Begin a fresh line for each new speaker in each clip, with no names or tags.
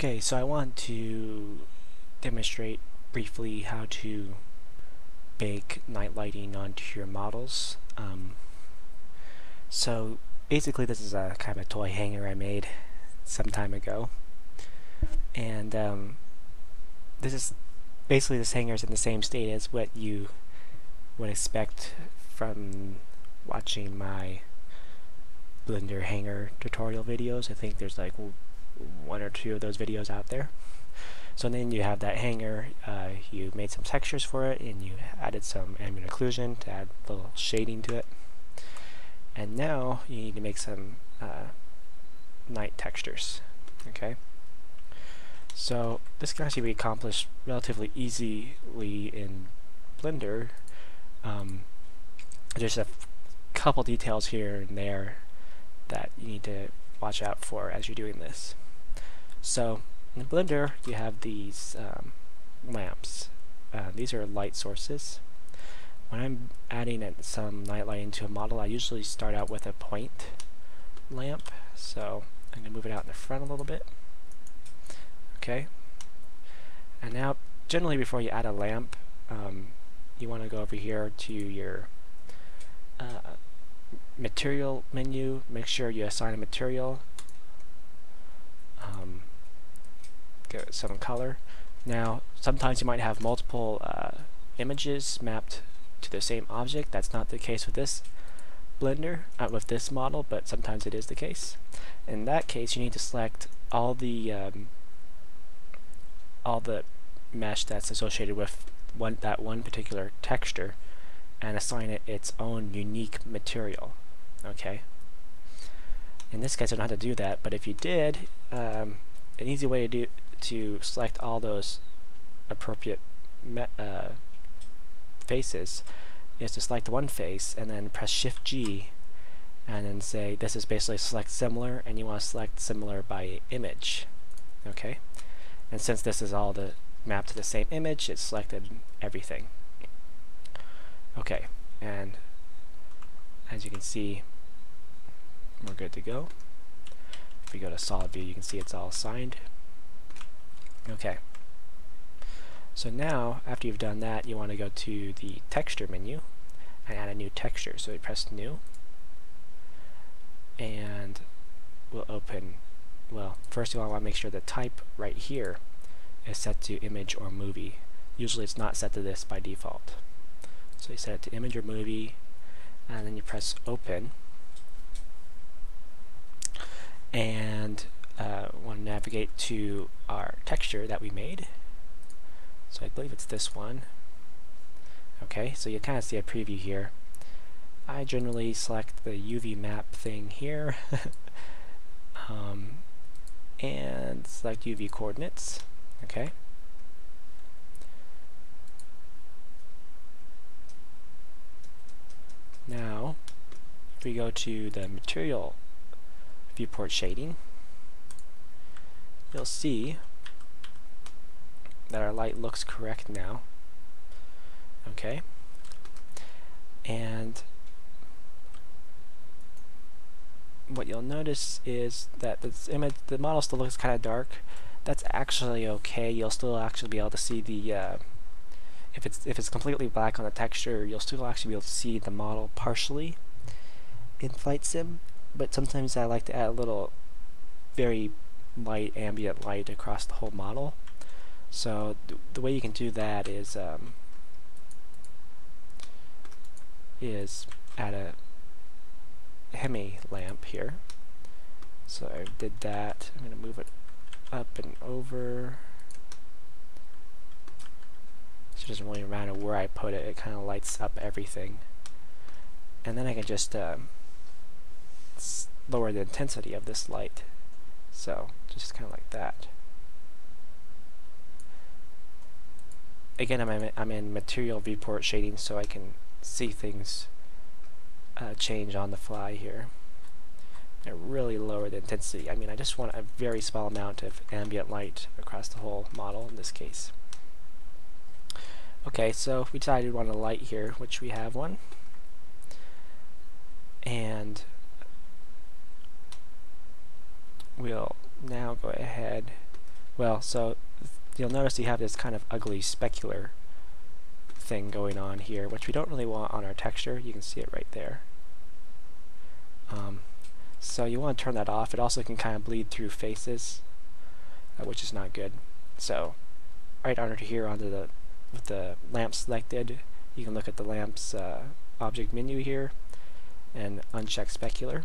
Okay, so I want to demonstrate briefly how to bake night lighting onto your models. Um, so basically this is a kind of a toy hangar I made some time ago. And um, this is basically this hangar is in the same state as what you would expect from watching my Blender hangar tutorial videos. I think there's like one or two of those videos out there. So then you have that hangar, uh, you made some textures for it, and you added some ambient occlusion to add a little shading to it. And now you need to make some uh, night textures. Okay. So this can actually be accomplished relatively easily in Blender. Um, there's a couple details here and there that you need to watch out for as you're doing this. So in Blender you have these um, lamps. Uh, these are light sources. When I'm adding some night lighting to a model I usually start out with a point lamp. So I'm going to move it out in the front a little bit. Okay. And now generally before you add a lamp um, you want to go over here to your uh, material menu, make sure you assign a material, um, get some color. Now, sometimes you might have multiple uh, images mapped to the same object. That's not the case with this Blender, with this model, but sometimes it is the case. In that case, you need to select all the um, all the mesh that's associated with one that one particular texture and assign it its own unique material. Okay. In this case, I don't know how to do that, but if you did, um, an easy way to do to select all those appropriate uh, faces is to select one face and then press Shift G and then say this is basically select similar and you want to select similar by image. Okay. And since this is all the mapped to the same image, it selected everything. Okay, and as you can see, we're good to go. If we go to solid view, you can see it's all assigned. Okay. So now, after you've done that, you want to go to the texture menu and add a new texture. So we press new, and we'll open, well, first of all, I want to make sure the type right here is set to image or movie. Usually it's not set to this by default. So you set it to image or movie, and then you press open. And uh, want to navigate to our texture that we made. So I believe it's this one. Okay, so you kind of see a preview here. I generally select the UV map thing here um, and select UV coordinates. Okay. Now, if we go to the material viewport shading, you'll see that our light looks correct now. Okay. And what you'll notice is that this image, the model still looks kind of dark. That's actually okay. You'll still actually be able to see the uh, if it's if it's completely black on the texture, you'll still actually be able to see the model partially in Flight Sim. But sometimes I like to add a little very light ambient light across the whole model. So th the way you can do that is um, is add a hemi lamp here. So I did that. I'm going to move it up and over. So it doesn't really matter where I put it, it kind of lights up everything. And then I can just lower the intensity of this light. So, just kind of like that. Again, I'm in, I'm in material viewport shading so I can see things uh, change on the fly here. I really lower the intensity. I mean, I just want a very small amount of ambient light across the whole model in this case. Okay, so we decided we want a light here, which we have one. And we'll now go ahead Well, so you'll notice you have this kind of ugly specular thing going on here, which we don't really want on our texture. You can see it right there. Um, so you want to turn that off. It also can kind of bleed through faces, uh, which is not good. So right under here onto the with the lamp selected, you can look at the lamp's uh, object menu here and uncheck specular.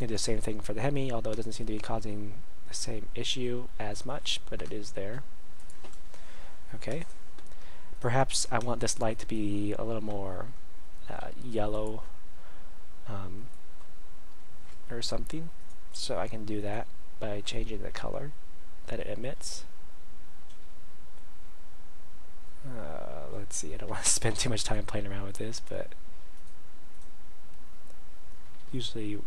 Do the same thing for the Hemi, although it doesn't seem to be causing the same issue as much, but it is there. Okay. Perhaps I want this light to be a little more uh, yellow um, or something. So I can do that by changing the color that it emits. Uh, let's see, I don't want to spend too much time playing around with this, but usually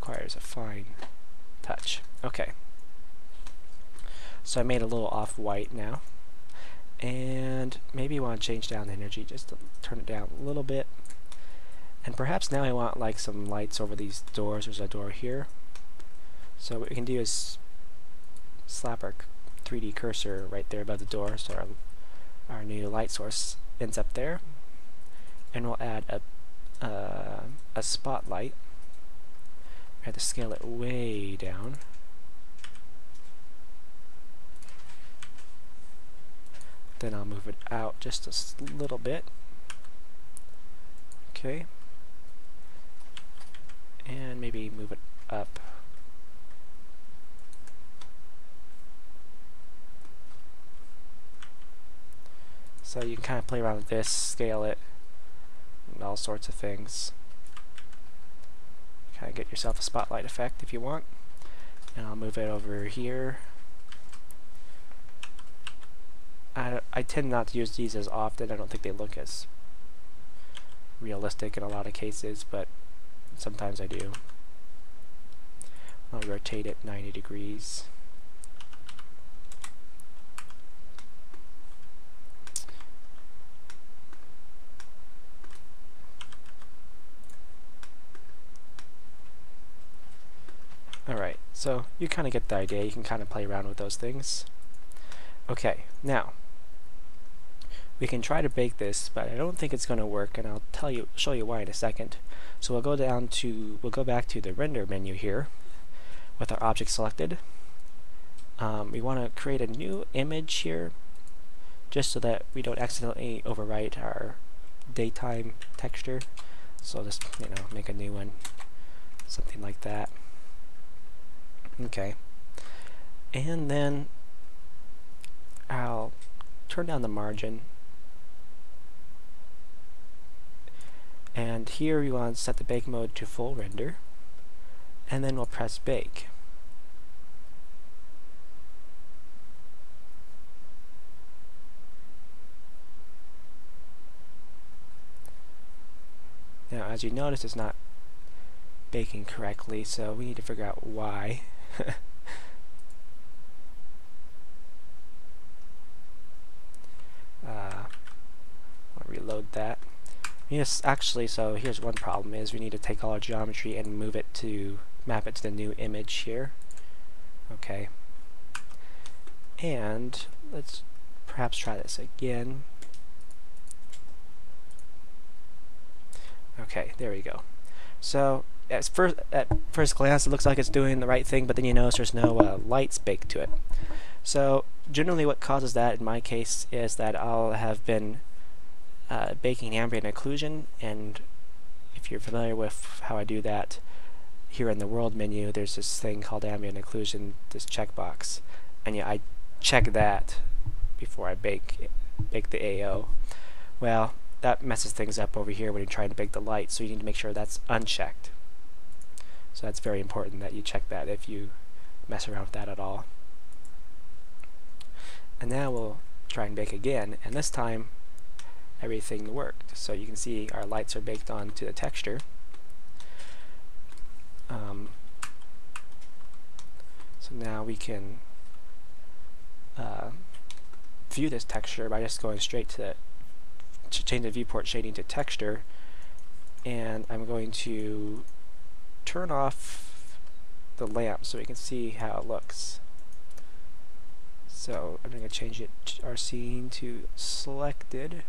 requires a fine touch. Okay. So I made a little off-white now. And maybe you want to change down the energy just to turn it down a little bit. And perhaps now I want like some lights over these doors. There's a door here. So what we can do is slap our 3D cursor right there above the door so our, our new light source ends up there. And we'll add a, uh, a spotlight. Have to scale it way down. Then I'll move it out just a little bit. Okay. And maybe move it up. So you can kind of play around with this, scale it, and all sorts of things. Kind of get yourself a spotlight effect if you want. And I'll move it over here. I, I tend not to use these as often. I don't think they look as realistic in a lot of cases, but sometimes I do. I'll rotate it 90 degrees. So you kind of get the idea. You can kind of play around with those things. Okay, now we can try to bake this, but I don't think it's going to work, and I'll tell you, show you why in a second. So we'll go down to, we'll go back to the render menu here with our object selected. Um, we want to create a new image here, just so that we don't accidentally overwrite our daytime texture. So I'll just, you know, make a new one, something like that. Okay. And then I'll turn down the margin. And here we want to set the bake mode to full render. And then we'll press bake. Now as you notice it's not baking correctly so we need to figure out why uh, reload that Yes, actually, so here's one problem is we need to take all our geometry and move it to, map it to the new image here. Okay. And let's perhaps try this again. Okay, there we go. So at first, at first glance it looks like it's doing the right thing, but then you notice there's no uh, lights baked to it. So generally what causes that in my case is that I'll have been uh, baking ambient occlusion and if you're familiar with how I do that here in the world menu there's this thing called ambient occlusion this checkbox and yeah I check that before I bake bake the AO well that messes things up over here when you're trying to bake the light so you need to make sure that's unchecked so that's very important that you check that if you mess around with that at all and now we'll try and bake again and this time everything worked. So you can see our lights are baked onto the texture. Um, so now we can uh, view this texture by just going straight to the to change the viewport shading to texture and I'm going to turn off the lamp so we can see how it looks. So I'm going to change it our scene to selected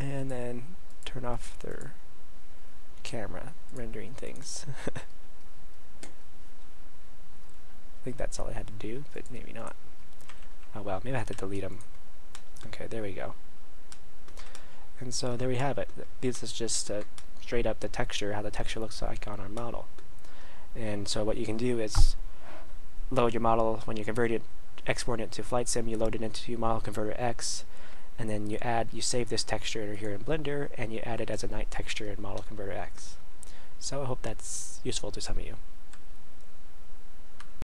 and then turn off their camera rendering things. I think that's all I had to do, but maybe not. Oh well, maybe I have to delete them. Okay, there we go. And so there we have it. This is just uh, straight up the texture, how the texture looks like on our model. And so what you can do is load your model when you convert it, export it to Flight Sim, you load it into Model Converter X, and then you add, you save this texture here in Blender, and you add it as a night texture in Model Converter X. So I hope that's useful to some of you.